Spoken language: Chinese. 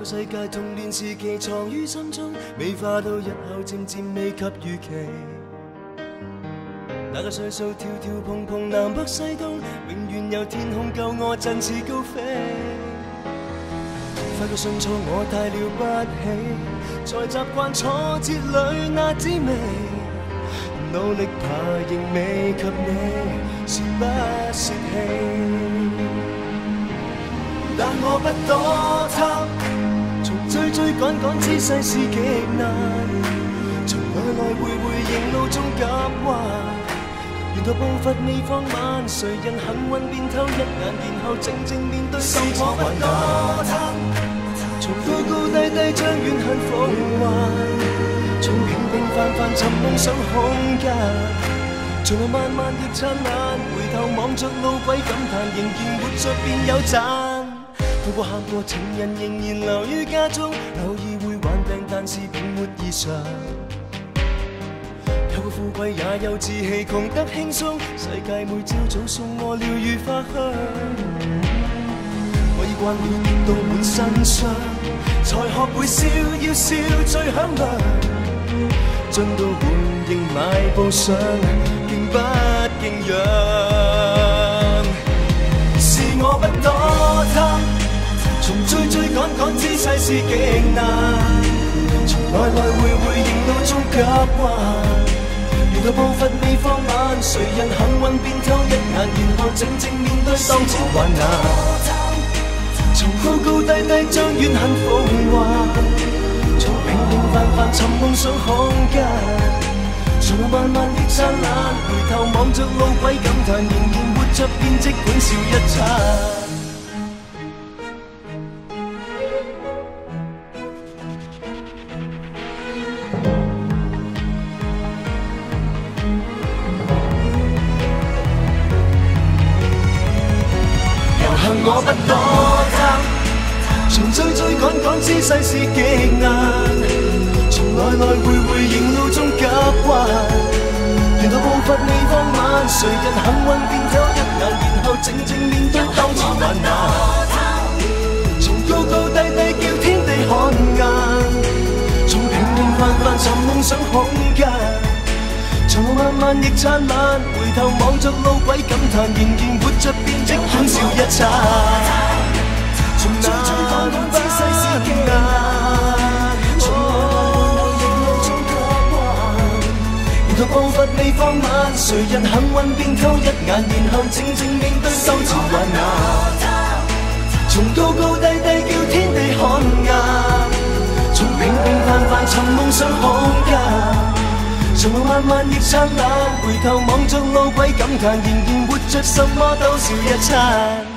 个世界童年时期藏于心中，美化到日后渐渐未及预期。那个岁数跳跳碰碰南北西东，永远有天空救我振翅高飞。发觉信错我太了不起，才习惯挫折里那滋味。努力爬仍未及你，是不泄气。但我不躲，追追赶赶姿势是极难，从来来回回仍路中夹弯。沿途步伐未放慢，谁人幸运便偷一眼，然后静静面对心我不躲他，从高高低低将怨恨奉还，从平平凡凡寻梦想空间。从来漫漫亦灿烂，回头望着路轨感叹，仍然活着便有赞。哭过喊过，情人仍然留于家中，偶尔会患病，但是并没异常。有个富贵也有志气，穷得轻松，世界每朝早送我鸟语花香。我已惯了跌到满身伤，才学会笑，要笑最响亮。进到换应买步上，敬不敬仰？是极难，从来来回回仍路中夹弯，沿途步伐未放慢，谁人幸运便偷一眼，然后静静面对当前患难。从高高低低将怨恨奉还，从平平凡凡寻梦想空间，从漫漫的灿烂，回头望着路轨感叹，仍然活着便即管笑一餐。我不躲他，从追追赶赶姿势是极难，从来来回回仍路中急弯，沿途步伐未放慢，谁人幸运便偷一眼，然后静静面对当前患难。从高高低低叫天地看眼，从平平凡凡寻梦想空间。长路漫漫亦灿烂，回头望着路轨感叹，仍然活着便欢笑一餐。从追追赶赶姿势是极难，从来仍路中夹弯。沿途步伐未放慢，谁人幸运便偷一眼，然后静静面对心潮患难。从高高低低叫天地看硬，从平平凡凡寻梦想空间。长路漫漫亦灿烂，回头望着路轨感叹，仍然活着，什么都笑一餐。